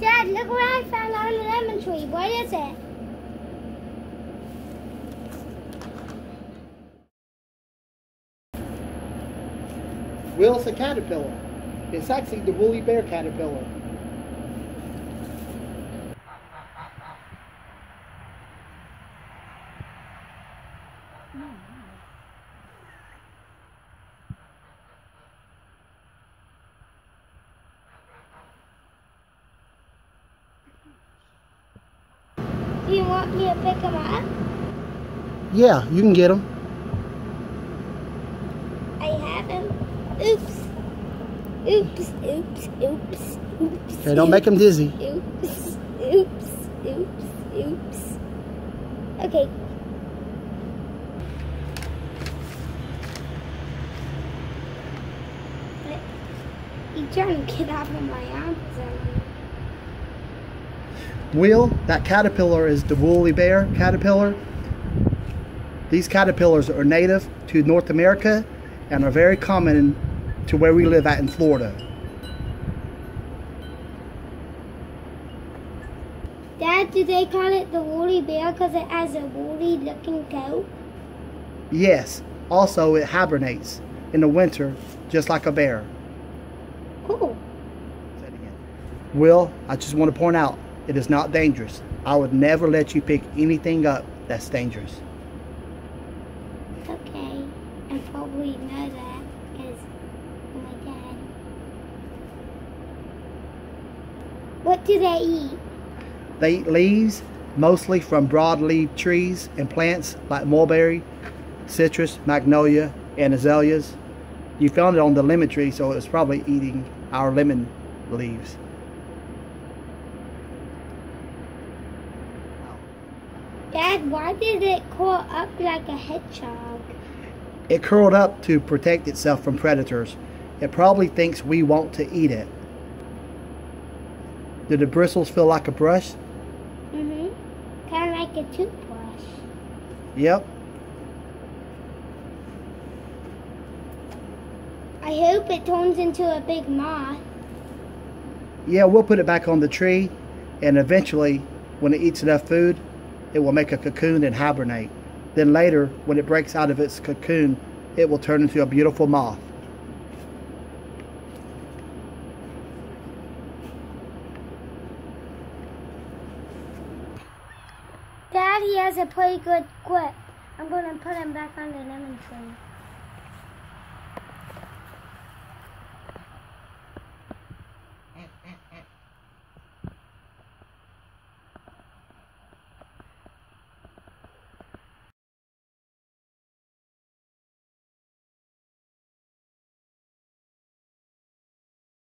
Dad, look what I found on the lemon tree. What is it? Will's a caterpillar. It's actually the woolly bear caterpillar. Do you want me to pick him up? Yeah, you can get them. I have him. Oops. Oops, oops, oops, oops. Okay, don't make them dizzy. Oops, oops, oops, oops. Okay. You trying to get off of my arms? Will, that caterpillar is the woolly bear caterpillar. These caterpillars are native to North America and are very common to where we live at in Florida. Dad, do they call it the woolly bear because it has a woolly looking coat? Yes, also it hibernates in the winter just like a bear. Cool. Say it again. Will, I just want to point out, it is not dangerous. I would never let you pick anything up that's dangerous. Okay. I probably know that because my dad. What do they eat? They eat leaves, mostly from broad-leaved trees and plants like mulberry, citrus, magnolia, and azaleas. You found it on the lemon tree, so it's probably eating our lemon leaves. Dad, why did it curl up like a hedgehog? It curled up to protect itself from predators. It probably thinks we want to eat it. Do the bristles feel like a brush? Mm-hmm. Kind of like a toothbrush. Yep. I hope it turns into a big moth. Yeah, we'll put it back on the tree, and eventually, when it eats enough food, it will make a cocoon and hibernate. Then later, when it breaks out of its cocoon, it will turn into a beautiful moth. Dad, he has a pretty good grip. I'm going to put him back on the lemon tree.